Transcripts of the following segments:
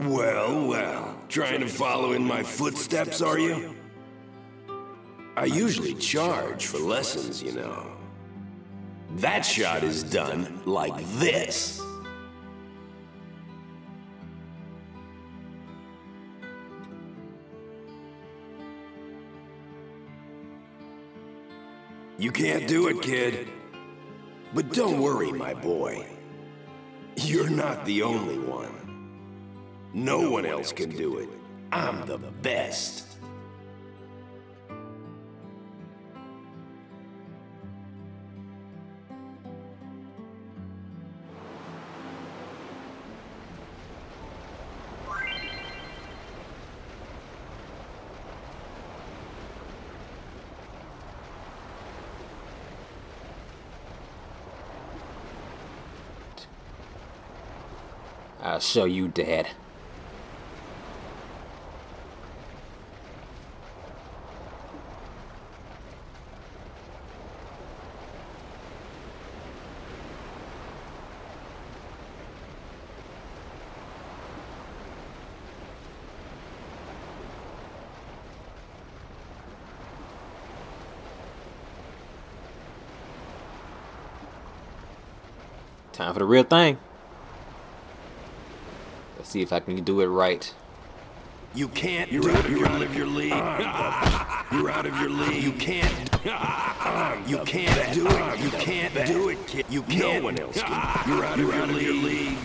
Well, well. Trying to follow in my footsteps, are you? I usually charge for lessons, you know. That shot is done like this. You can't do it, kid. But don't worry, my boy. You're not the only one. No one else can do it. I'm the best. I'll show you, Dad. Time for the real thing. Let's see if I can do it right. You can't you're out, you're out of your league. you're out of your league. You can't. you can't do it. You can't do it, kid. You can't. No one else can. You're out, of, your your league.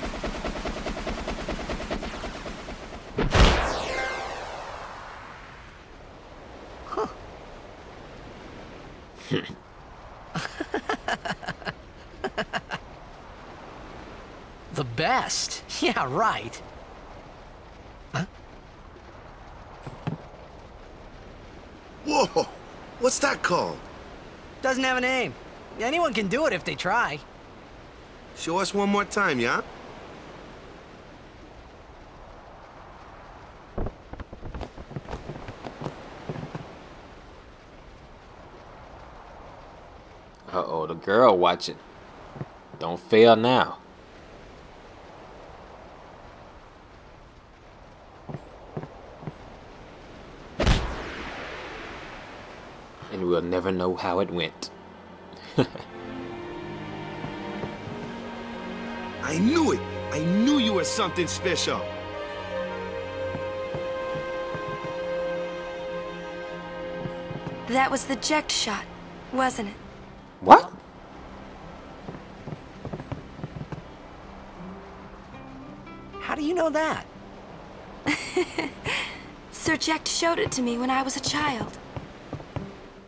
The best? Yeah, right. Huh? Whoa! What's that called? Doesn't have a name. Anyone can do it if they try. Show us one more time, yeah? Uh-oh, the girl watching. Don't fail now. And we'll never know how it went. I knew it! I knew you were something special! That was the Jecht shot, wasn't it? What? How do you know that? Sir Jecht showed it to me when I was a child.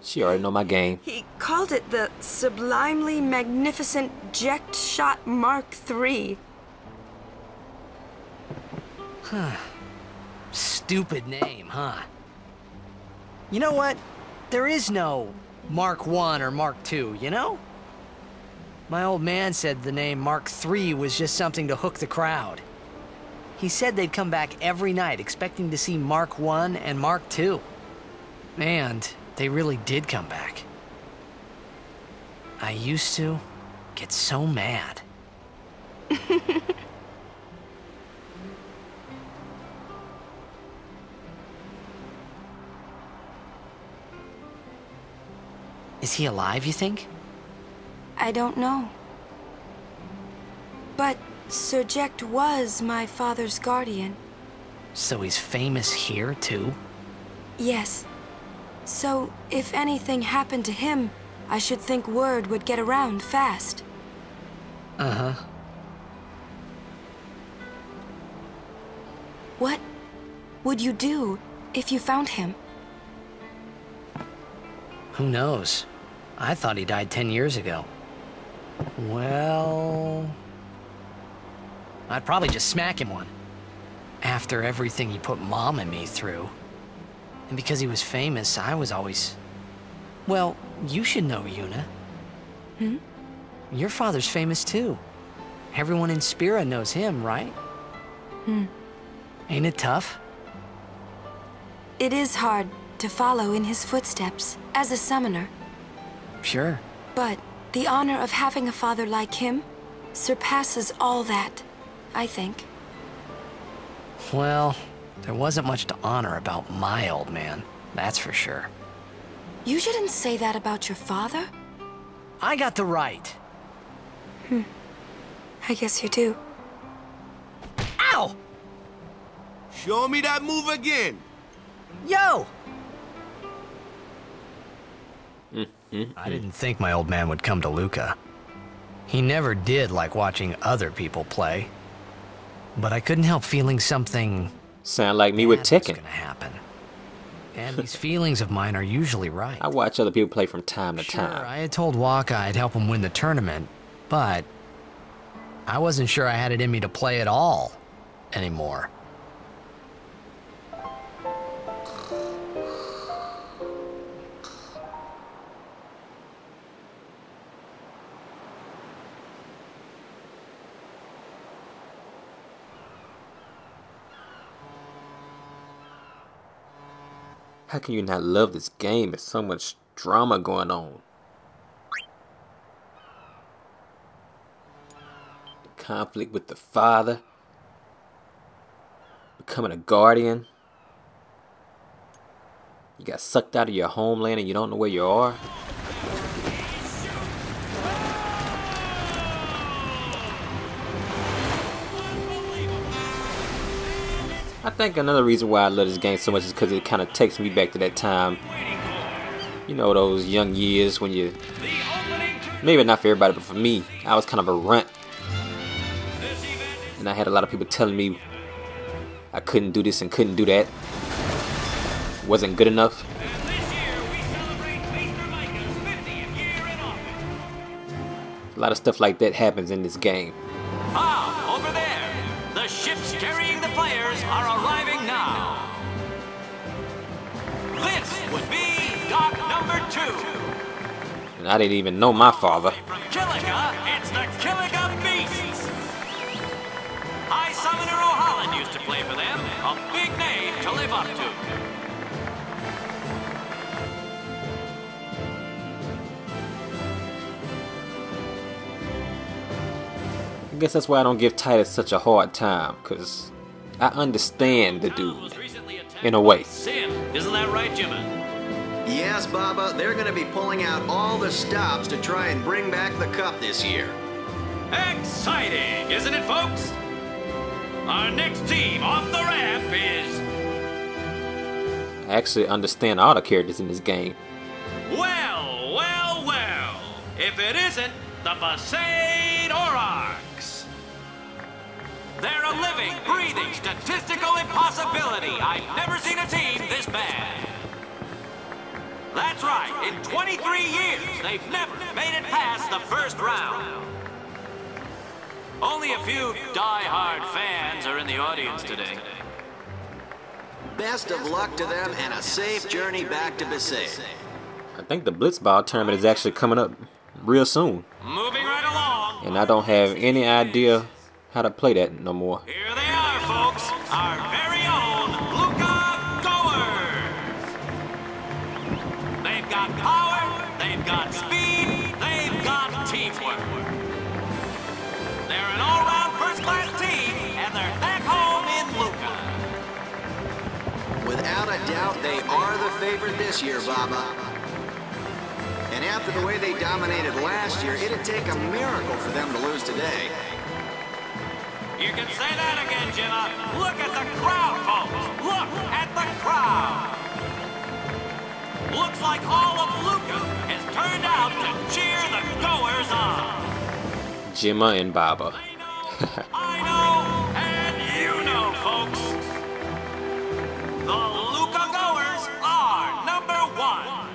She already know my game. He called it the Sublimely Magnificent Jecht Shot Mark III. Huh. Stupid name, huh? You know what? There is no Mark 1 or Mark 2, you know? My old man said the name Mark 3 was just something to hook the crowd. He said they'd come back every night expecting to see Mark 1 and Mark 2. And they really did come back. I used to get so mad. Is he alive, you think? I don't know. But Sir Jecht was my father's guardian. So he's famous here, too? Yes. So, if anything happened to him, I should think word would get around fast. Uh-huh. What would you do if you found him? Who knows? I thought he died ten years ago. Well... I'd probably just smack him one. After everything he put Mom and me through. And because he was famous, I was always... Well, you should know, Yuna. Hmm? Your father's famous too. Everyone in Spira knows him, right? Hmm. Ain't it tough? It is hard to follow in his footsteps as a summoner. Sure. But the honor of having a father like him surpasses all that, I think. Well, there wasn't much to honor about my old man, that's for sure. You shouldn't say that about your father. I got the right. Hmm. I guess you do. Ow! Show me that move again. Yo! I didn't think my old man would come to Luca. He never did like watching other people play. But I couldn't help feeling something Sound like me with was gonna happen. And these feelings of mine are usually right. I watch other people play from time to Sure, time. I had told Wakka I'd help him win the tournament, but I wasn't sure I had it in me to play at all anymore. How can you not love this game? There's so much drama going on. The conflict with the father. Becoming a guardian. You got sucked out of your homeland and you don't know where you are. I think another reason why I love this game so much is because it kind of takes me back to that time. You know, those young years when you. Maybe not for everybody, but for me, I was kind of a runt. And I had a lot of people telling me I couldn't do this and couldn't do that. Wasn't good enough. A lot of stuff like that happens in this game. Ah, carrying the players are arriving now. This would be dock number two. And I didn't even know my father. From Kilika, it's the Kilika Beasts. High Summoner Ohalland used to play for them. A big name to live up to. I guess that's why I don't give Tidus such a hard time, because I understand the dude. In a way. Sin, isn't that right, Jimma? Yes, Bobba, they're going to be pulling out all the stops to try and bring back the cup this year. Exciting, isn't it, folks? Our next team off the ramp is I actually understand all the characters in this game. Well, well, well. If it isn't the Besaid Aurochs. They're a living, breathing, statistical impossibility. I've never seen a team this bad. That's right. In 23 years, they've never made it past the first round. Only a few die-hard fans are in the audience today. Best of luck to them and a safe journey back to Besaid. I think the Blitzball tournament is actually coming up real soon. Moving right along. And I don't have any idea how to play that no more. Here they are, folks. Our very own Luca Goers. They've got power, they've got speed, they've got teamwork. They're an all-round first-class team, and they're back home in Luca. Without a doubt, they are the favorite this year, Bobba. And after the way they dominated last year, it'd take a miracle for them to lose today. You can say that again, Jimma. Look at the crowd, folks. Look at the crowd. Looks like all of Luca has turned out to cheer the goers on. Jimma and Bobba. I know, and you know, folks. The Luca goers are number one.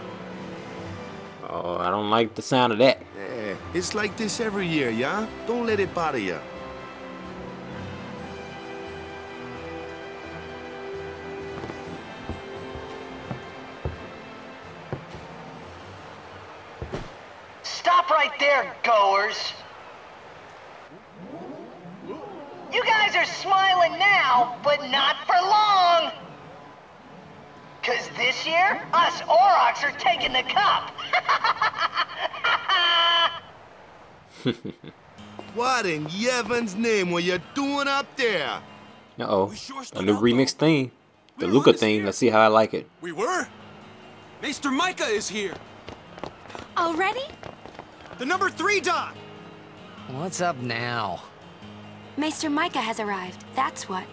Oh, I don't like the sound of that. Eh, it's like this every year, yeah? Don't let it bother you. Stop right there, goers. You guys are smiling now, but not for long. Cause this year, us Aurochs are taking the cup. What in Yevon's name were you doing up there? Uh oh. Sure A new out, remix theme. The We Luca on theme. here. Let's see how I like it. We were? Maester Mika is here. Already? The number three dot. What's up now? Maester Mika has arrived, that's what.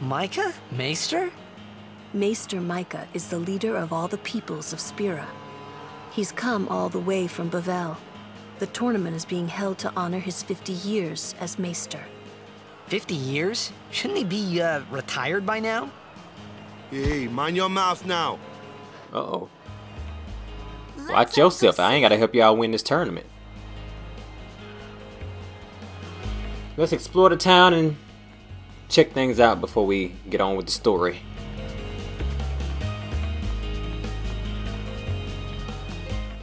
Mika? Maester? Maester Mika is the leader of all the peoples of Spira. He's come all the way from Bevelle. The tournament is being held to honor his 50 years as Maester. 50 years? Shouldn't he be, uh, retired by now? Hey, mind your mouth now. Uh oh. Watch yourself. I ain't gotta help y'all win this tournament. Let's explore the town and check things out before we get on with the story.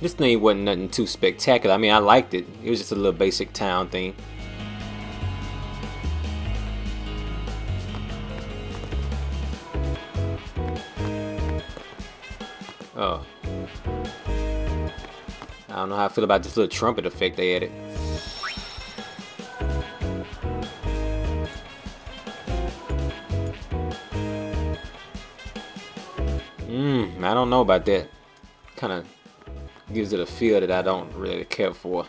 This thing wasn't nothing too spectacular. I mean, I liked it. It was just a little basic town thing. Oh. I don't know how I feel about this little trumpet effect they added. Mmm, I don't know about that. Kind of gives it a feel that I don't really care for.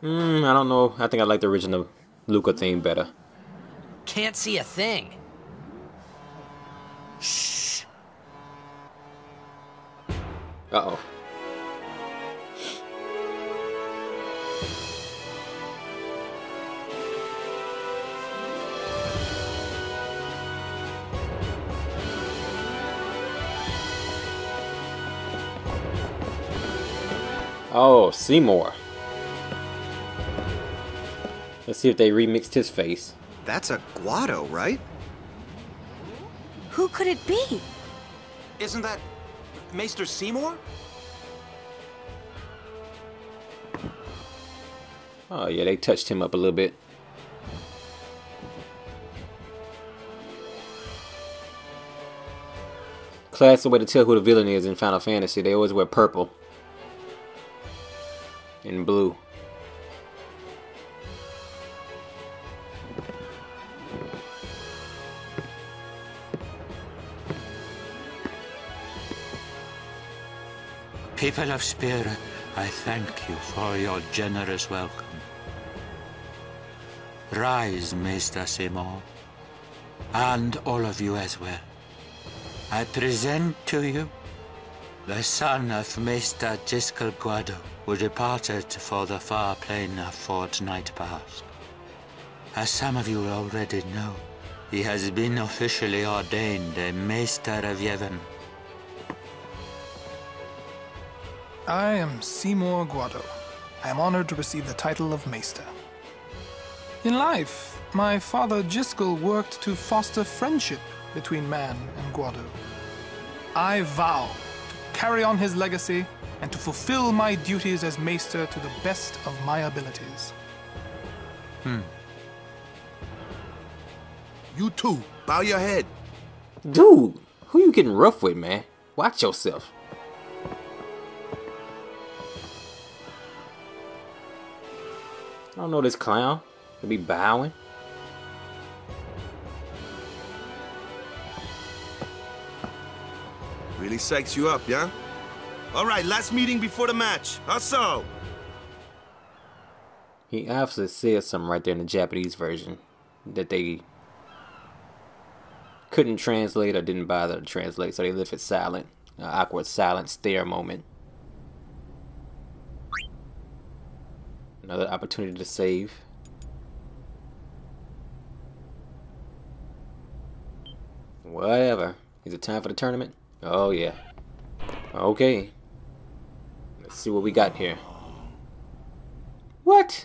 Hmm, I don't know. I think I like the original Luca theme better. Can't see a thing. Uh oh. Oh, Seymour. Let's see if they remixed his face. That's a Guado, right? Who could it be? Isn't that Maester Seymour? Oh yeah, they touched him up a little bit. Classic way to tell who the villain is in Final Fantasy. They always wear purple and blue. People of Spira, I thank you for your generous welcome. Rise, Maester Seymour, and all of you as well. I present to you the son of Maester Jyscal Guado, who departed for the far plain a fortnight past. As some of you already know, he has been officially ordained a Maester of Yevon. I am Seymour Guado. I am honored to receive the title of Maester. In life, my father Jyscal worked to foster friendship between man and Guado. I vow to carry on his legacy and to fulfill my duties as Maester to the best of my abilities. Hmm. You too. Bow your head. Dude, who you getting rough with, man? Watch yourself. I don't know this clown to be bowing. Really psychs you up, yeah? All right, last meeting before the match. How so? He obviously said something right there in the Japanese version that they couldn't translate or didn't bother to translate, so they left it silent. An awkward silent stare moment. Another opportunity to save. Whatever. Is it time for the tournament? Oh, yeah. Okay. Let's see what we got here. What?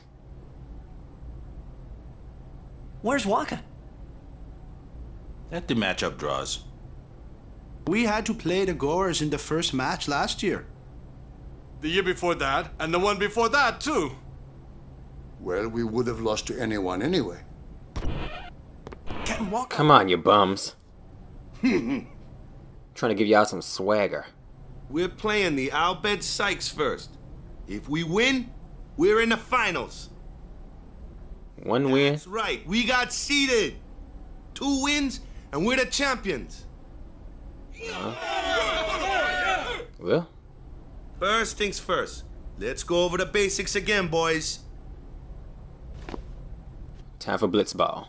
Where's Wakka? Let the matchup draws. We had to play the Goers in the first match last year. The year before that, and the one before that, too. Well, we would have lost to anyone anyway. Captain Walker. Come on, you bums. Trying to give y'all some swagger. We're playing the Al Bhed Psyches first. If we win, we're in the finals. One win? That's right. We got seeded. Two wins, and we're the champions. Well, First things first. Let's go over the basics again, boys. Time for blitzball.